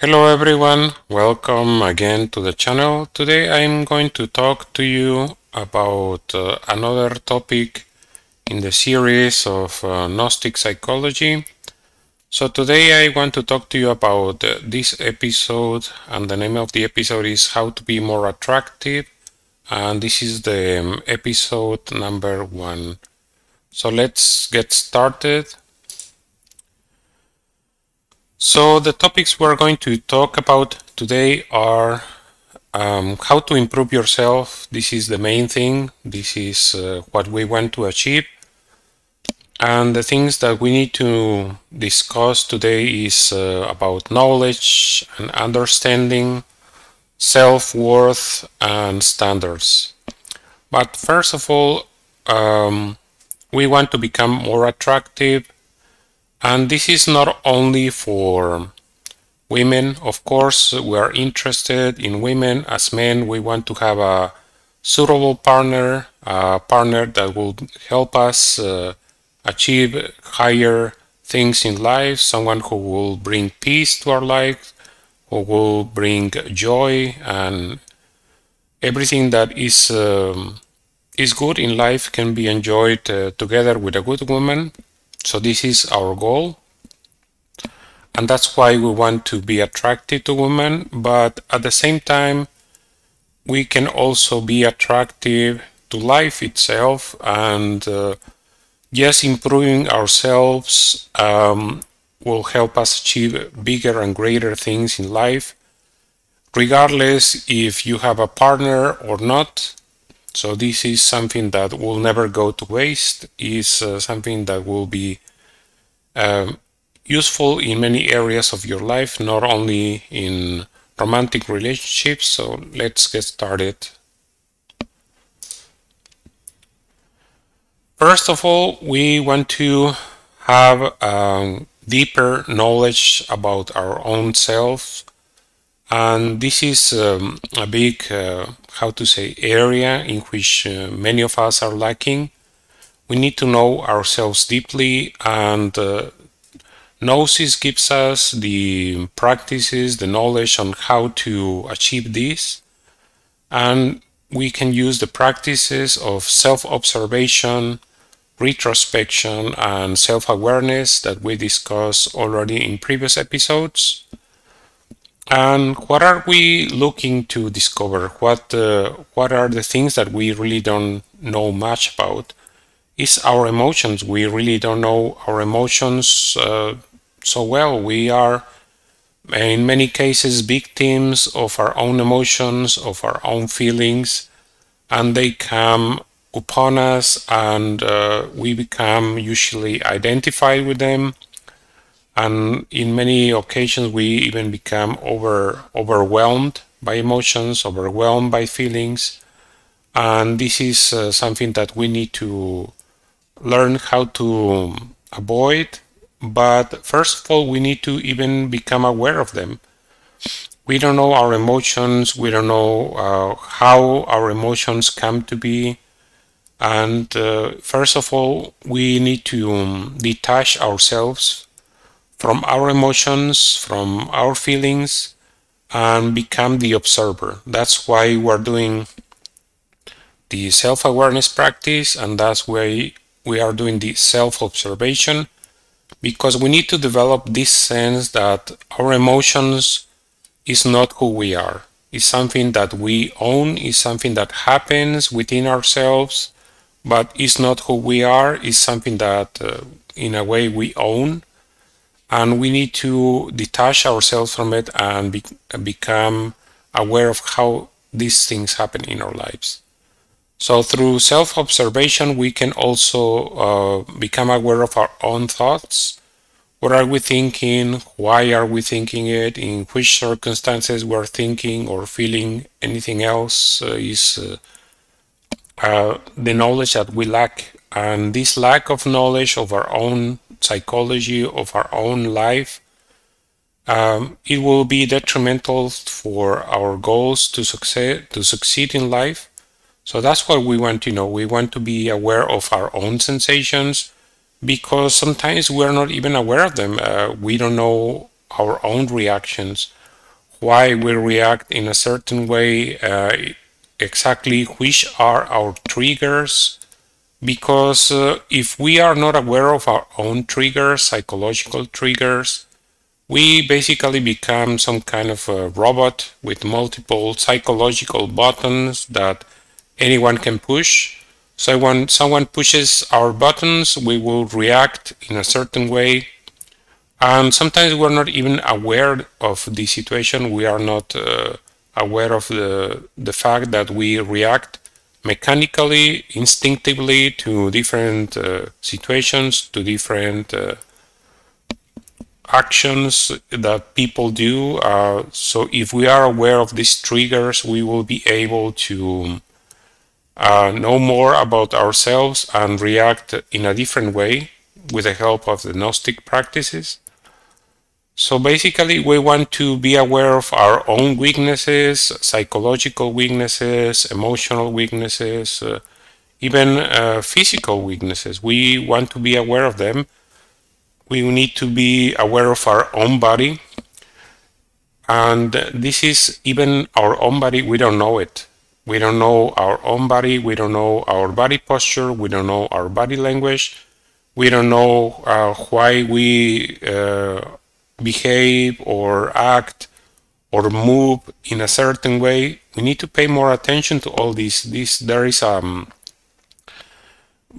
Hello everyone, welcome again to the channel. Today I'm going to talk to you about uh, another topic in the series of uh, Gnostic psychology. So today I want to talk to you about uh, this episode and the name of the episode is How to be more attractive and this is the um, episode number one. So let's get started. So the topics we're going to talk about today are um, how to improve yourself. This is the main thing. This is uh, what we want to achieve. And the things that we need to discuss today is uh, about knowledge and understanding, self-worth and standards. But first of all, um, we want to become more attractive and this is not only for women, of course, we are interested in women. As men, we want to have a suitable partner, a partner that will help us uh, achieve higher things in life, someone who will bring peace to our life, who will bring joy and everything that is um, is good in life can be enjoyed uh, together with a good woman. So this is our goal. And that's why we want to be attractive to women, but at the same time, we can also be attractive to life itself and uh, yes, improving ourselves um, will help us achieve bigger and greater things in life, regardless if you have a partner or not. So this is something that will never go to waste, is uh, something that will be um, useful in many areas of your life, not only in romantic relationships. So let's get started. First of all, we want to have um, deeper knowledge about our own self and this is um, a big uh, how to say area in which uh, many of us are lacking. We need to know ourselves deeply and uh, gnosis gives us the practices the knowledge on how to achieve this. And we can use the practices of self-observation retrospection and self-awareness that we discussed already in previous episodes and what are we looking to discover? What uh, what are the things that we really don't know much about? Is our emotions? We really don't know our emotions uh, so well. We are, in many cases, victims of our own emotions, of our own feelings, and they come upon us, and uh, we become usually identified with them and in many occasions we even become over overwhelmed by emotions overwhelmed by feelings. And this is uh, something that we need to learn how to avoid. But first of all we need to even become aware of them. We don't know our emotions. We don't know uh, how our emotions come to be. And uh, first of all we need to um, detach ourselves from our emotions, from our feelings, and become the observer. That's why we're doing the self-awareness practice, and that's why we are doing the self-observation, because we need to develop this sense that our emotions is not who we are. It's something that we own, is something that happens within ourselves, but it's not who we are, it's something that uh, in a way we own and we need to detach ourselves from it and be, become aware of how these things happen in our lives. So through self-observation, we can also uh, become aware of our own thoughts. What are we thinking? Why are we thinking it? In which circumstances we're thinking or feeling anything else uh, is uh, uh the knowledge that we lack. And this lack of knowledge of our own psychology of our own life, um, it will be detrimental for our goals to succeed to succeed in life. So that's what we want to know. We want to be aware of our own sensations because sometimes we're not even aware of them. Uh, we don't know our own reactions. why we react in a certain way, uh, exactly which are our triggers, because uh, if we are not aware of our own triggers, psychological triggers, we basically become some kind of a robot with multiple psychological buttons that anyone can push. So when someone pushes our buttons, we will react in a certain way. And sometimes we're not even aware of the situation. We are not uh, aware of the, the fact that we react mechanically, instinctively to different uh, situations, to different uh, actions that people do. Uh, so if we are aware of these triggers, we will be able to uh, know more about ourselves and react in a different way with the help of the Gnostic practices. So basically, we want to be aware of our own weaknesses, psychological weaknesses, emotional weaknesses, uh, even uh, physical weaknesses. We want to be aware of them. We need to be aware of our own body. And this is even our own body, we don't know it. We don't know our own body, we don't know our body posture, we don't know our body language, we don't know uh, why we uh, behave or act or move in a certain way, we need to pay more attention to all these. This there is um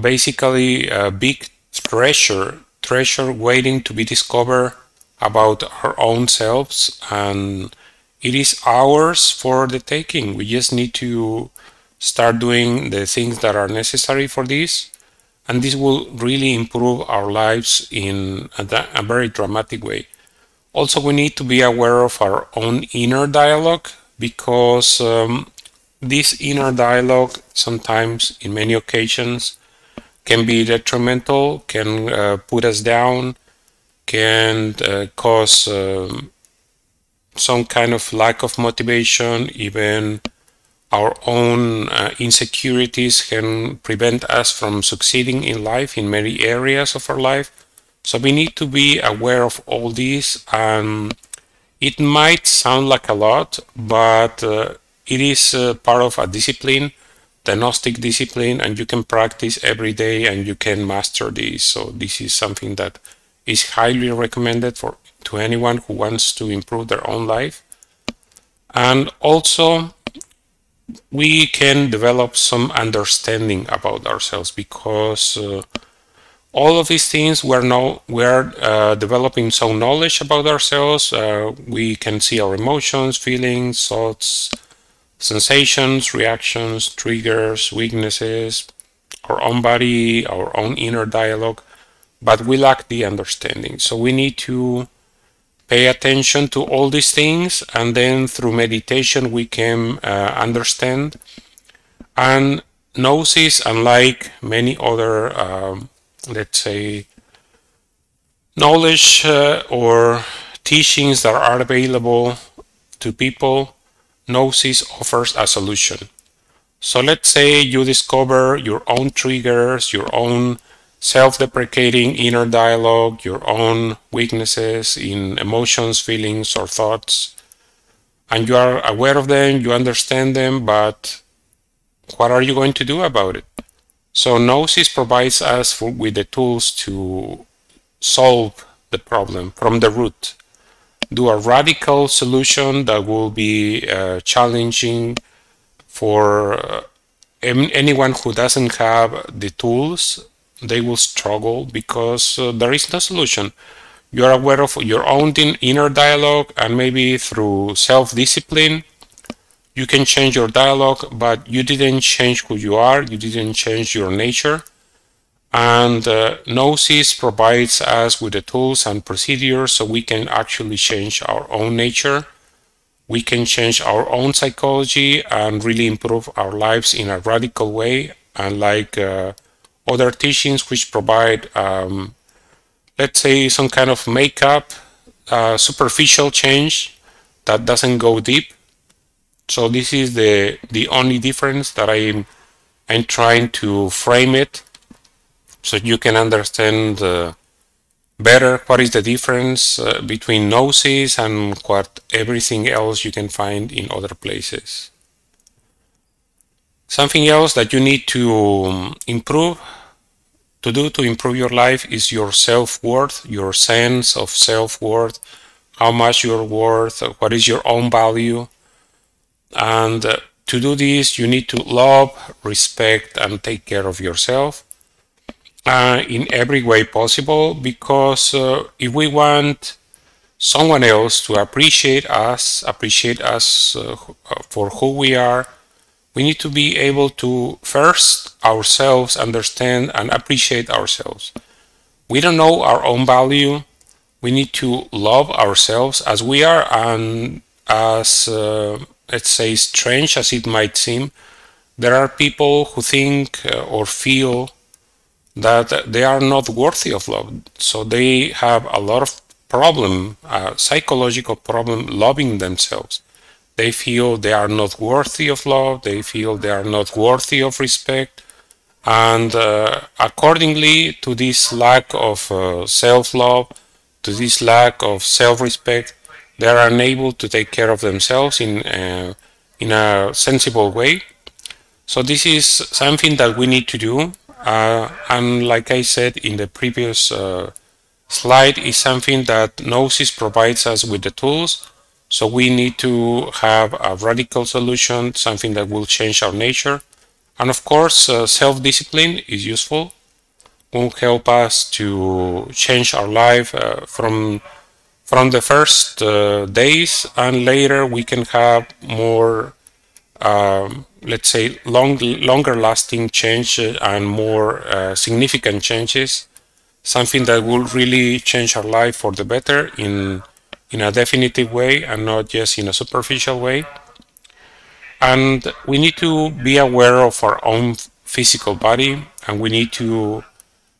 basically a big treasure treasure waiting to be discovered about our own selves and it is ours for the taking. We just need to start doing the things that are necessary for this and this will really improve our lives in a, a very dramatic way. Also, we need to be aware of our own inner dialogue because um, this inner dialogue sometimes, in many occasions, can be detrimental, can uh, put us down, can uh, cause um, some kind of lack of motivation, even our own uh, insecurities can prevent us from succeeding in life in many areas of our life. So we need to be aware of all these and it might sound like a lot, but uh, it is uh, part of a discipline, the Gnostic discipline, and you can practice every day and you can master this. So this is something that is highly recommended for to anyone who wants to improve their own life. And also we can develop some understanding about ourselves because uh, all of these things we're now we're uh, developing some knowledge about ourselves. Uh, we can see our emotions feelings thoughts sensations reactions triggers weaknesses our own body our own inner dialogue. But we lack the understanding. So we need to pay attention to all these things and then through meditation we can uh, understand and gnosis unlike many other um, let's say, knowledge uh, or teachings that are available to people, Gnosis offers a solution. So let's say you discover your own triggers, your own self-deprecating inner dialogue, your own weaknesses in emotions, feelings, or thoughts, and you are aware of them, you understand them, but what are you going to do about it? So Gnosis provides us for, with the tools to solve the problem from the root. Do a radical solution that will be uh, challenging for uh, anyone who doesn't have the tools. They will struggle because uh, there is no solution. You're aware of your own inner dialogue and maybe through self-discipline you can change your dialogue, but you didn't change who you are, you didn't change your nature. And uh, Gnosis provides us with the tools and procedures so we can actually change our own nature. We can change our own psychology and really improve our lives in a radical way. Unlike uh, other teachings which provide, um, let's say, some kind of makeup, uh, superficial change that doesn't go deep so this is the the only difference that I'm I'm trying to frame it so you can understand uh, better what is the difference uh, between gnosis and what everything else you can find in other places. Something else that you need to um, improve, to do to improve your life is your self-worth, your sense of self-worth, how much you're worth, what is your own value. And uh, to do this, you need to love, respect, and take care of yourself uh, in every way possible because uh, if we want someone else to appreciate us, appreciate us uh, for who we are, we need to be able to first ourselves understand and appreciate ourselves. We don't know our own value. We need to love ourselves as we are and as, uh, let's say, strange as it might seem, there are people who think uh, or feel that they are not worthy of love. So they have a lot of problem, psychological problem loving themselves. They feel they are not worthy of love. They feel they are not worthy of respect. And uh, accordingly to this lack of uh, self-love, to this lack of self-respect, they are unable to take care of themselves in, uh, in a sensible way. So this is something that we need to do uh, and like I said in the previous uh, slide, is something that Gnosis provides us with the tools. So we need to have a radical solution, something that will change our nature. And of course, uh, self-discipline is useful, will help us to change our life uh, from from the first uh, days and later we can have more um, let's say, long, longer lasting change and more uh, significant changes, something that will really change our life for the better in, in a definitive way and not just in a superficial way. And we need to be aware of our own physical body and we need to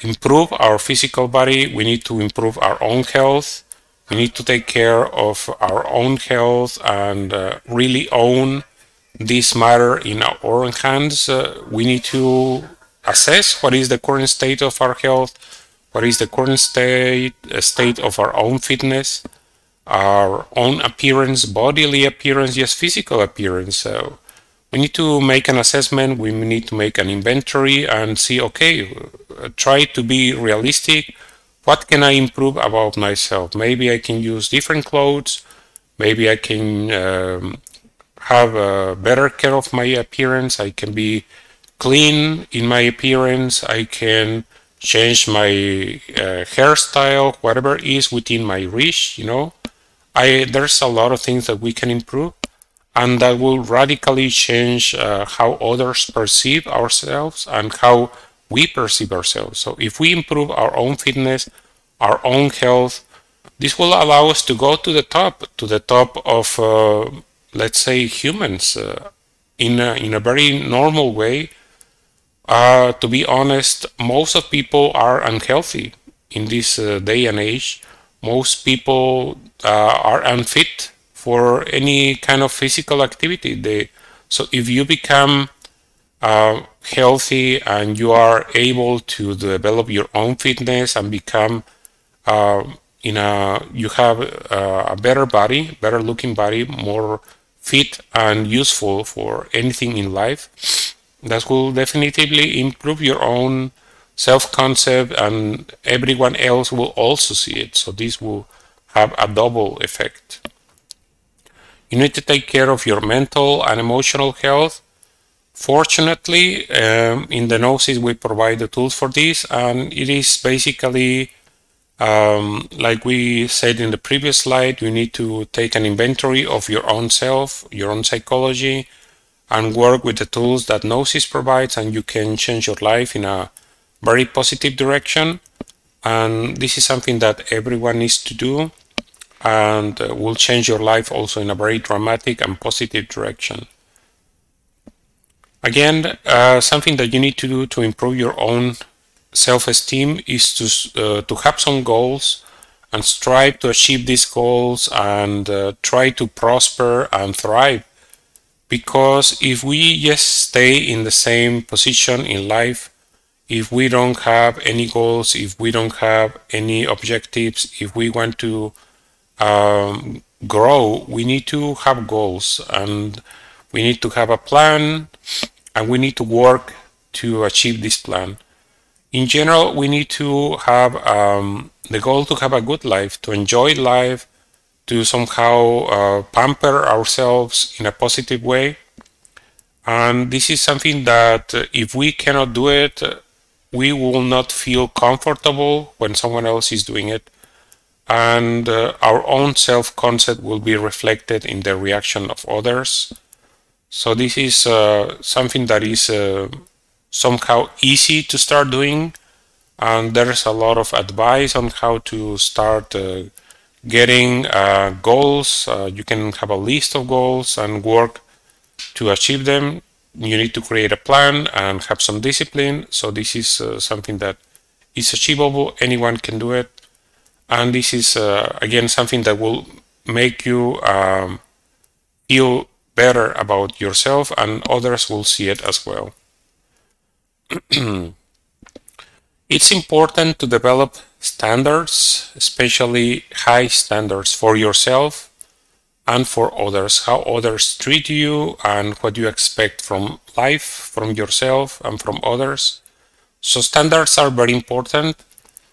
improve our physical body. We need to improve our own health. We need to take care of our own health and uh, really own this matter in our own hands. Uh, we need to assess what is the current state of our health, what is the current state uh, state of our own fitness, our own appearance, bodily appearance, yes, physical appearance. So we need to make an assessment. We need to make an inventory and see, okay, uh, try to be realistic. What can I improve about myself? Maybe I can use different clothes. Maybe I can um, have a better care of my appearance. I can be clean in my appearance. I can change my uh, hairstyle, whatever is within my reach, you know. I There's a lot of things that we can improve and that will radically change uh, how others perceive ourselves and how we perceive ourselves. So if we improve our own fitness, our own health, this will allow us to go to the top, to the top of uh, let's say humans uh, in a, in a very normal way. Uh, to be honest most of people are unhealthy in this uh, day and age. Most people uh, are unfit for any kind of physical activity. They so if you become uh, healthy and you are able to develop your own fitness and become uh, in a you have a better body better looking body more fit and useful for anything in life, that will definitely improve your own self-concept and everyone else will also see it. So this will have a double effect. You need to take care of your mental and emotional health. Fortunately, um, in the Gnosis we provide the tools for this and it is basically um, like we said in the previous slide, you need to take an inventory of your own self, your own psychology, and work with the tools that Gnosis provides, and you can change your life in a very positive direction. And this is something that everyone needs to do and uh, will change your life also in a very dramatic and positive direction. Again, uh, something that you need to do to improve your own self-esteem is to, uh, to have some goals and strive to achieve these goals and uh, try to prosper and thrive. Because if we just stay in the same position in life, if we don't have any goals, if we don't have any objectives, if we want to um, grow, we need to have goals and we need to have a plan and we need to work to achieve this plan. In general, we need to have um, the goal to have a good life, to enjoy life, to somehow uh, pamper ourselves in a positive way. And this is something that uh, if we cannot do it, we will not feel comfortable when someone else is doing it. And uh, our own self-concept will be reflected in the reaction of others. So this is uh, something that is uh, somehow easy to start doing. And there's a lot of advice on how to start uh, getting uh, goals. Uh, you can have a list of goals and work to achieve them. You need to create a plan and have some discipline. So this is uh, something that is achievable. Anyone can do it. And this is, again, something that will make you um, feel better about yourself and others will see it as well. it's important to develop standards, especially high standards for yourself and for others, how others treat you and what you expect from life, from yourself and from others. So standards are very important.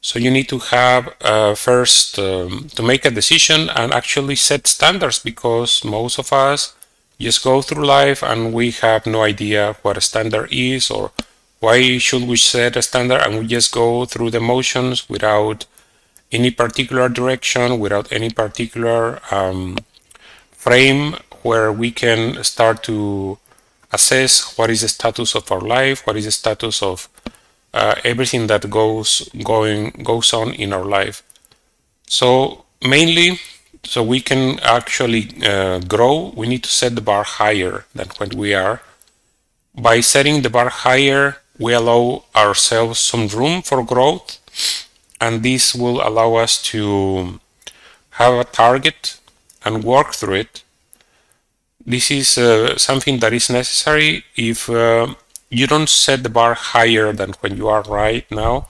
So you need to have uh, first um, to make a decision and actually set standards because most of us just go through life and we have no idea what a standard is or why should we set a standard and we just go through the motions without any particular direction, without any particular um, frame where we can start to assess what is the status of our life, what is the status of uh, everything that goes going goes on in our life. So mainly, so we can actually uh, grow, we need to set the bar higher than what we are. By setting the bar higher, we allow ourselves some room for growth and this will allow us to have a target and work through it. This is uh, something that is necessary if uh, you don't set the bar higher than when you are right now.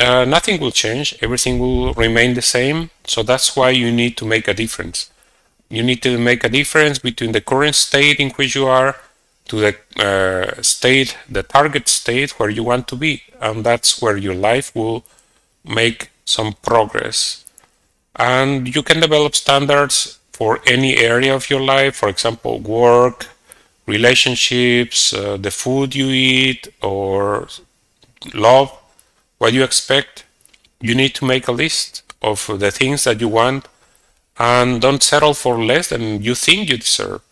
Uh, nothing will change, everything will remain the same, so that's why you need to make a difference. You need to make a difference between the current state in which you are to the uh, state, the target state where you want to be. And that's where your life will make some progress. And you can develop standards for any area of your life, for example, work, relationships, uh, the food you eat, or love, what you expect. You need to make a list of the things that you want and don't settle for less than you think you deserve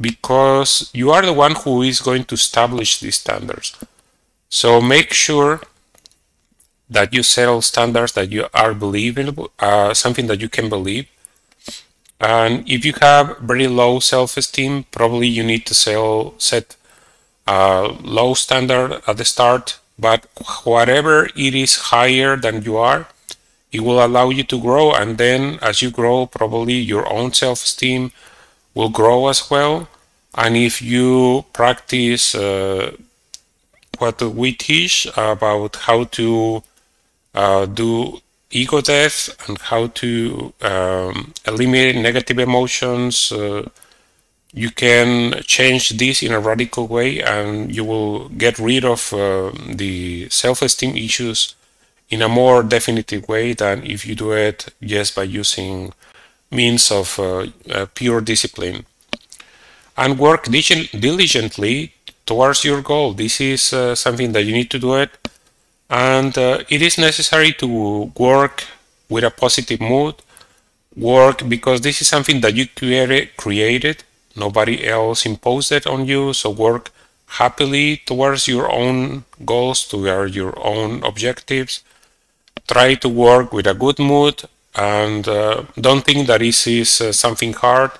because you are the one who is going to establish these standards. So make sure that you settle standards that you are believable, uh, something that you can believe. And if you have very low self-esteem, probably you need to sell, set a low standard at the start, but whatever it is higher than you are, it will allow you to grow. And then as you grow, probably your own self-esteem will grow as well. And if you practice uh, what we teach about how to uh, do ego death and how to um, eliminate negative emotions, uh, you can change this in a radical way and you will get rid of uh, the self-esteem issues in a more definitive way than if you do it just by using means of uh, uh, pure discipline. And work diligently towards your goal. This is uh, something that you need to do it. And uh, it is necessary to work with a positive mood. Work because this is something that you created nobody else imposed it on you so work happily towards your own goals towards your own objectives. Try to work with a good mood and uh, don't think that this is uh, something hard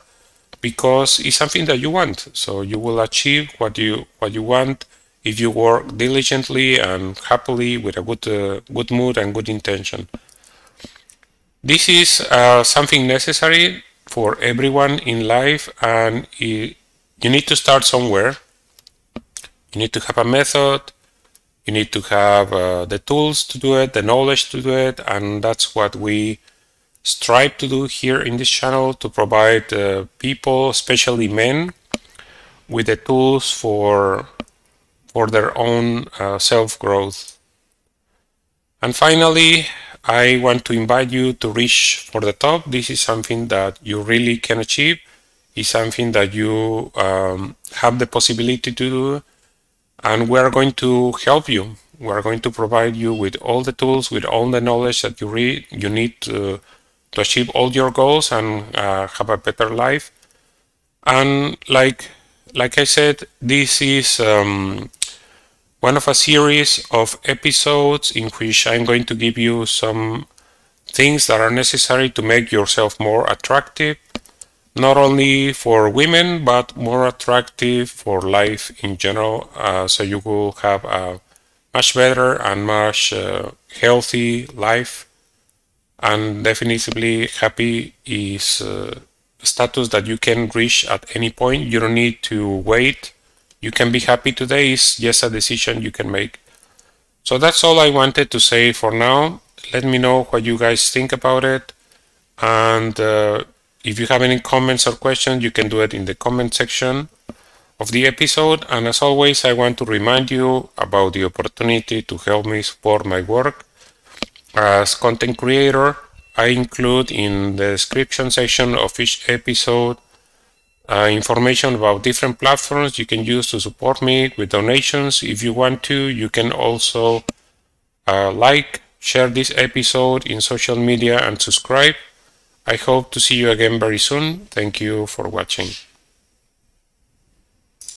because it's something that you want. So you will achieve what you what you want if you work diligently and happily with a good uh, good mood and good intention. This is uh, something necessary for everyone in life and it, you need to start somewhere you need to have a method you need to have uh, the tools to do it, the knowledge to do it, and that's what we strive to do here in this channel to provide uh, people, especially men, with the tools for for their own uh, self-growth. And finally, I want to invite you to reach for the top. This is something that you really can achieve. It's something that you um, have the possibility to do and we are going to help you. We are going to provide you with all the tools, with all the knowledge that you you need to, to achieve all your goals and uh, have a better life. And like like I said, this is um, one of a series of episodes in which I'm going to give you some things that are necessary to make yourself more attractive not only for women but more attractive for life in general uh, so you will have a much better and much uh, healthy life. And definitely happy is uh, a status that you can reach at any point. You don't need to wait you can be happy today is just a decision you can make so that's all I wanted to say for now let me know what you guys think about it and uh, if you have any comments or questions, you can do it in the comment section of the episode. And as always, I want to remind you about the opportunity to help me support my work. As content creator, I include in the description section of each episode uh, information about different platforms you can use to support me with donations. If you want to, you can also uh, like, share this episode in social media and subscribe. I hope to see you again very soon. Thank you for watching.